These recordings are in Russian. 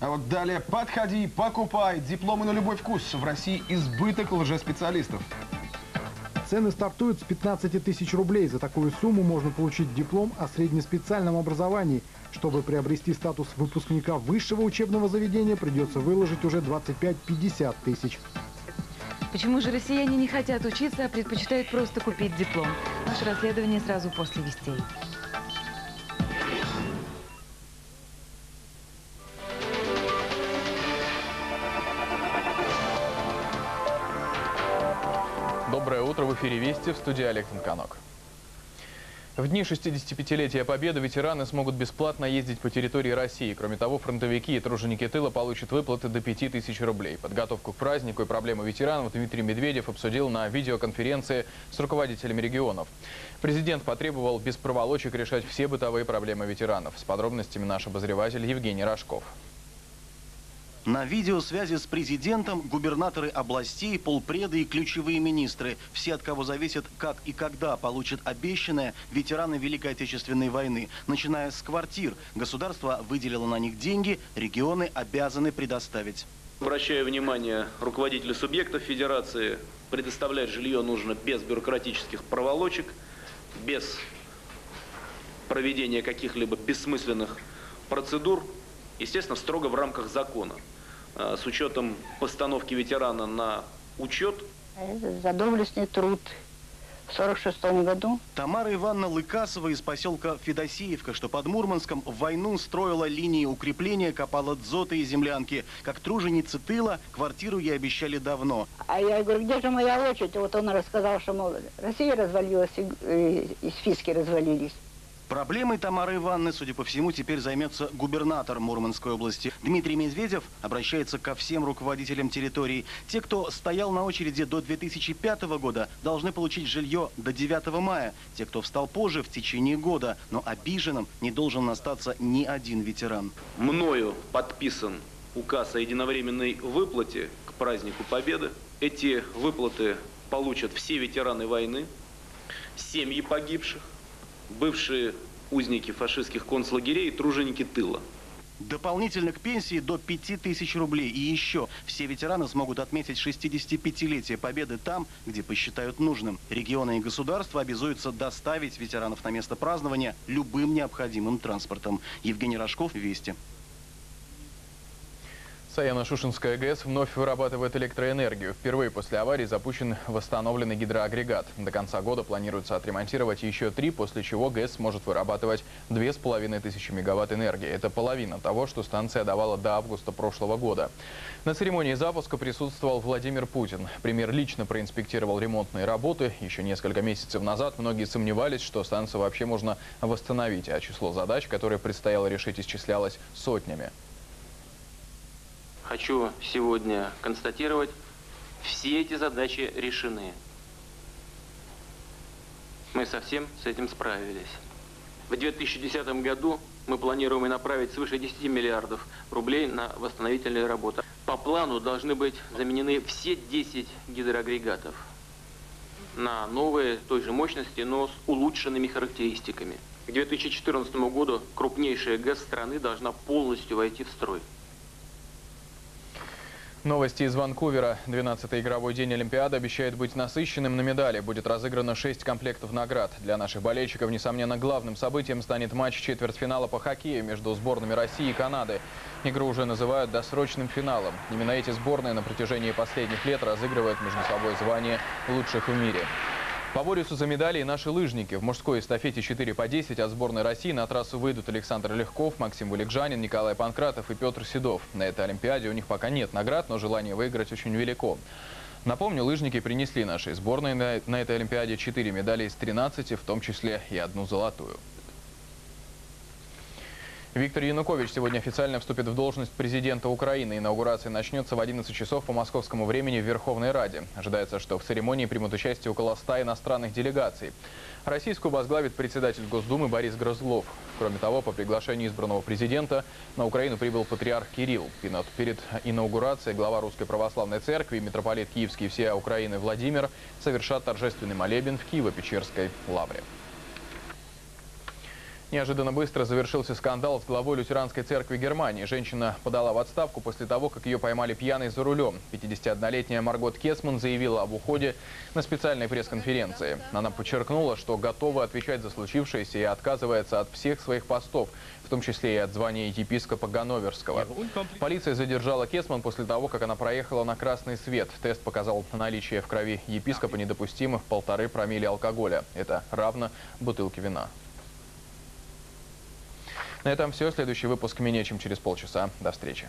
А вот далее подходи, покупай. Дипломы на любой вкус. В России избыток лжеспециалистов. Цены стартуют с 15 тысяч рублей. За такую сумму можно получить диплом о среднеспециальном образовании. Чтобы приобрести статус выпускника высшего учебного заведения, придется выложить уже 25-50 тысяч. Почему же россияне не хотят учиться, а предпочитают просто купить диплом? Наше расследование сразу после вестей. Утро. В студии Олег Танканок. В дни 65-летия Победы ветераны смогут бесплатно ездить по территории России. Кроме того, фронтовики и труженики тыла получат выплаты до 5000 рублей. Подготовку к празднику и проблему ветеранов Дмитрий Медведев обсудил на видеоконференции с руководителями регионов. Президент потребовал без проволочек решать все бытовые проблемы ветеранов. С подробностями наш обозреватель Евгений Рожков. На видеосвязи с президентом губернаторы областей, полпреды и ключевые министры. Все, от кого зависит, как и когда получат обещанное ветераны Великой Отечественной войны. Начиная с квартир. Государство выделило на них деньги, регионы обязаны предоставить. Обращаю внимание руководителей субъектов федерации, предоставлять жилье нужно без бюрократических проволочек, без проведения каких-либо бессмысленных процедур, естественно, строго в рамках закона. Э, с учетом постановки ветерана на учет. За доблестный труд в 46 году. Тамара Ивановна Лыкасова из поселка Федосеевка, что под Мурманском, в войну строила линии укрепления, копала дзоты и землянки. Как труженица тыла, квартиру ей обещали давно. А я говорю, где же моя очередь? Вот он рассказал, что, мол, Россия развалилась, и, и, и списки развалились. Проблемой Тамары Ивановны, судя по всему, теперь займется губернатор Мурманской области. Дмитрий Медведев обращается ко всем руководителям территории. Те, кто стоял на очереди до 2005 года, должны получить жилье до 9 мая. Те, кто встал позже, в течение года. Но обиженным не должен остаться ни один ветеран. Мною подписан указ о единовременной выплате к празднику Победы. Эти выплаты получат все ветераны войны, семьи погибших, бывшие узники фашистских концлагерей и труженики тыла. Дополнительно к пенсии до 5000 рублей. И еще все ветераны смогут отметить 65-летие Победы там, где посчитают нужным. Регионы и государства обязуются доставить ветеранов на место празднования любым необходимым транспортом. Евгений Рожков, Вести. Саяно-Шушинская ГЭС вновь вырабатывает электроэнергию. Впервые после аварии запущен восстановленный гидроагрегат. До конца года планируется отремонтировать еще три, после чего ГЭС сможет вырабатывать 2500 мегаватт энергии. Это половина того, что станция давала до августа прошлого года. На церемонии запуска присутствовал Владимир Путин. Премьер лично проинспектировал ремонтные работы. Еще несколько месяцев назад многие сомневались, что станцию вообще можно восстановить, а число задач, которые предстояло решить, исчислялось сотнями. Хочу сегодня констатировать, все эти задачи решены. Мы совсем с этим справились. В 2010 году мы планируем и направить свыше 10 миллиардов рублей на восстановительные работы. По плану должны быть заменены все 10 гидроагрегатов на новые той же мощности, но с улучшенными характеристиками. К 2014 году крупнейшая ГЭС страны должна полностью войти в строй. Новости из Ванкувера. 12-й игровой день Олимпиады обещает быть насыщенным на медали. Будет разыграно 6 комплектов наград. Для наших болельщиков, несомненно, главным событием станет матч четвертьфинала по хоккею между сборными России и Канады. Игру уже называют досрочным финалом. Именно эти сборные на протяжении последних лет разыгрывают между собой звание лучших в мире. Поборются за медали и наши лыжники. В мужской эстафете 4 по 10 от сборной России на трассу выйдут Александр Легков, Максим Валикжанин, Николай Панкратов и Петр Седов. На этой Олимпиаде у них пока нет наград, но желание выиграть очень велико. Напомню, лыжники принесли нашей сборной на, на этой Олимпиаде 4 медали из 13, в том числе и одну золотую. Виктор Янукович сегодня официально вступит в должность президента Украины. Инаугурация начнется в 11 часов по московскому времени в Верховной Раде. Ожидается, что в церемонии примут участие около 100 иностранных делегаций. Российскую возглавит председатель Госдумы Борис Грызлов. Кроме того, по приглашению избранного президента на Украину прибыл патриарх Кирилл. Перед инаугурацией глава Русской Православной Церкви, митрополит Киевский и всея Украины Владимир совершат торжественный молебен в Киево-Печерской лавре. Неожиданно быстро завершился скандал с главой лютеранской церкви Германии. Женщина подала в отставку после того, как ее поймали пьяной за рулем. 51-летняя Маргот Кесман заявила об уходе на специальной пресс-конференции. Она подчеркнула, что готова отвечать за случившееся и отказывается от всех своих постов, в том числе и от звания епископа Ганноверского. Полиция задержала Кесман после того, как она проехала на красный свет. Тест показал наличие в крови епископа недопустимых полторы промилле алкоголя. Это равно бутылке вина. На этом все. Следующий выпуск менее чем через полчаса. До встречи.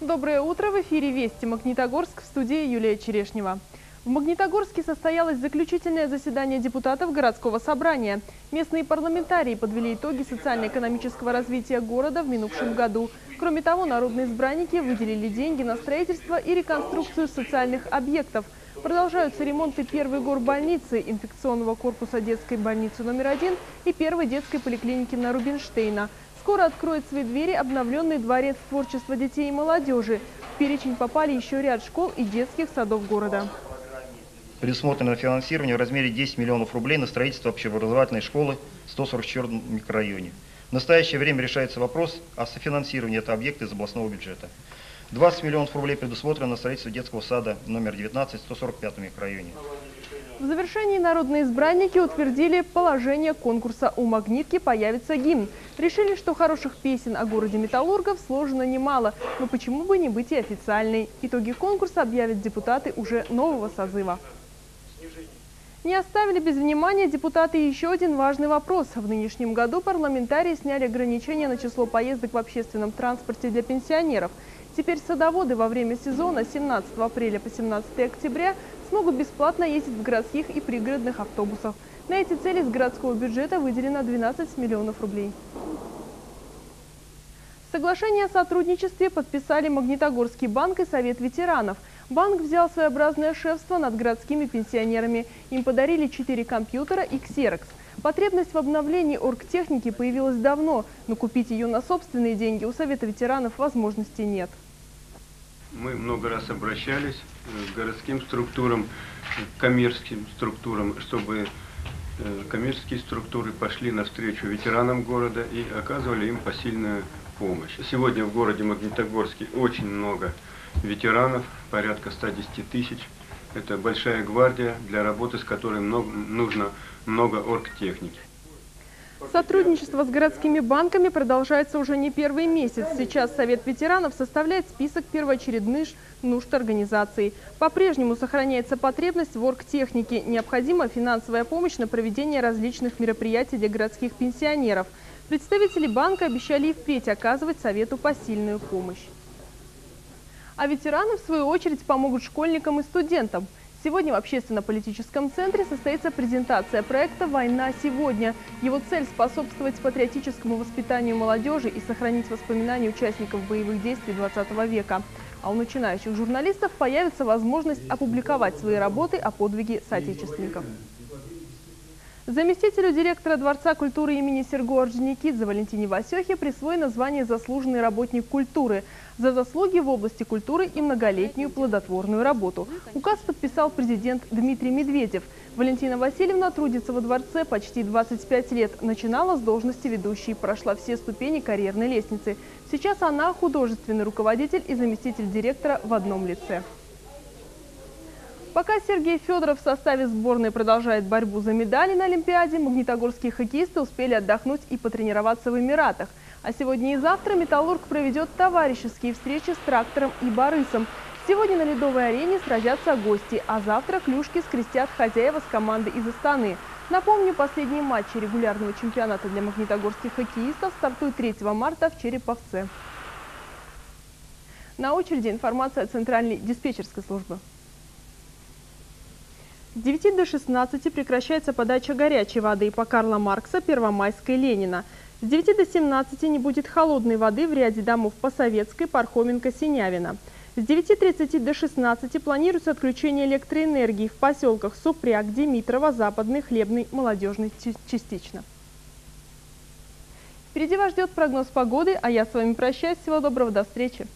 Доброе утро! В эфире «Вести Магнитогорск» в студии Юлия Черешнева. В Магнитогорске состоялось заключительное заседание депутатов городского собрания. Местные парламентарии подвели итоги социально-экономического развития города в минувшем году. Кроме того, народные избранники выделили деньги на строительство и реконструкцию социальных объектов. Продолжаются ремонты первой горбольницы, инфекционного корпуса детской больницы номер один и первой детской поликлиники на Рубинштейна. Скоро откроет свои двери обновленный дворец творчества детей и молодежи. В перечень попали еще ряд школ и детских садов города предусмотрено финансирование в размере 10 миллионов рублей на строительство общеобразовательной школы в 144 микрорайоне. В настоящее время решается вопрос о софинансировании этого объекта из областного бюджета. 20 миллионов рублей предусмотрено на строительство детского сада номер 19 в 145 микрорайоне. В завершении народные избранники утвердили положение конкурса «У магнитки появится гимн». Решили, что хороших песен о городе Металлургов сложено немало, но почему бы не быть и официальной. Итоги конкурса объявят депутаты уже нового созыва. Не оставили без внимания депутаты еще один важный вопрос. В нынешнем году парламентарии сняли ограничения на число поездок в общественном транспорте для пенсионеров. Теперь садоводы во время сезона 17 апреля по 17 октября смогут бесплатно ездить в городских и пригородных автобусах. На эти цели из городского бюджета выделено 12 миллионов рублей. Соглашение о сотруднистве подписали Магнитогорский банк и Совет ветеранов – Банк взял своеобразное шефство над городскими пенсионерами. Им подарили 4 компьютера и ксерокс. Потребность в обновлении оргтехники появилась давно, но купить ее на собственные деньги у Совета ветеранов возможности нет. Мы много раз обращались к городским структурам, к коммерческим структурам, чтобы э, коммерческие структуры пошли навстречу ветеранам города и оказывали им посильную помощь. Сегодня в городе Магнитогорске очень много ветеранов, порядка 110 тысяч. Это большая гвардия, для работы с которой много, нужно много оргтехники. Сотрудничество с городскими банками продолжается уже не первый месяц. Сейчас Совет ветеранов составляет список первоочередных нужд организации. По-прежнему сохраняется потребность в оргтехнике. Необходима финансовая помощь на проведение различных мероприятий для городских пенсионеров. Представители банка обещали и впредь оказывать Совету посильную помощь. А ветераны, в свою очередь, помогут школьникам и студентам. Сегодня в общественно-политическом центре состоится презентация проекта «Война сегодня». Его цель – способствовать патриотическому воспитанию молодежи и сохранить воспоминания участников боевых действий 20 века. А у начинающих журналистов появится возможность опубликовать свои работы о подвиге соотечественников. Заместителю директора Дворца культуры имени Серго Орджоникидзе Валентине Васехе присвоено звание «Заслуженный работник культуры» за заслуги в области культуры и многолетнюю плодотворную работу. Указ подписал президент Дмитрий Медведев. Валентина Васильевна трудится во дворце почти 25 лет. Начинала с должности ведущей, прошла все ступени карьерной лестницы. Сейчас она художественный руководитель и заместитель директора в одном лице. Пока Сергей Федоров в составе сборной продолжает борьбу за медали на Олимпиаде, магнитогорские хоккеисты успели отдохнуть и потренироваться в Эмиратах. А сегодня и завтра «Металлург» проведет товарищеские встречи с «Трактором» и «Борисом». Сегодня на ледовой арене сразятся гости, а завтра клюшки скрестят хозяева с командой из Астаны. Напомню, последние матчи регулярного чемпионата для магнитогорских хоккеистов стартуют 3 марта в Череповце. На очереди информация Центральной диспетчерской службы. С 9 до 16 прекращается подача горячей воды по Карла Маркса, Первомайской, Ленина. С 9 до 17 не будет холодной воды в ряде домов по Советской, Пархоменко, Синявина. С 9.30 до 16 планируется отключение электроэнергии в поселках Супряг, Димитрова, Западный, Хлебный, Молодежный частично. Впереди вас ждет прогноз погоды, а я с вами прощаюсь. Всего доброго, до встречи.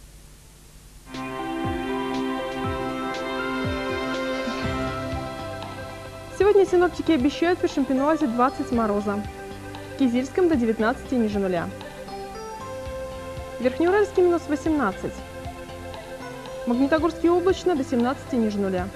Сегодня синоптики обещают в Шампинуазе 20 мороза. В Кизильском до 19 ниже нуля. В Верхнеуральске минус 18. В Магнитогорске облачно до 17 ниже нуля.